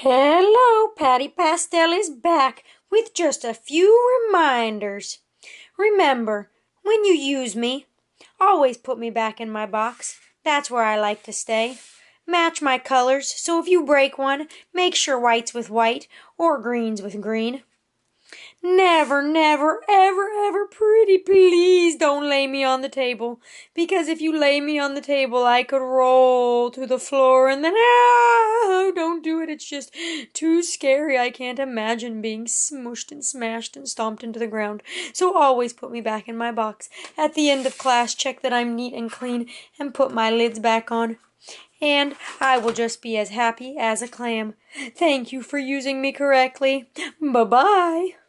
Hello, Patty Pastel is back with just a few reminders. Remember, when you use me, always put me back in my box. That's where I like to stay. Match my colors, so if you break one, make sure white's with white or green's with green. Never, never, ever, ever, pretty please don't lay me on the table. Because if you lay me on the table, I could roll to the floor and then, ah, don't do it. It's just too scary. I can't imagine being smushed and smashed and stomped into the ground. So always put me back in my box. At the end of class, check that I'm neat and clean and put my lids back on and I will just be as happy as a clam. Thank you for using me correctly. Bye bye.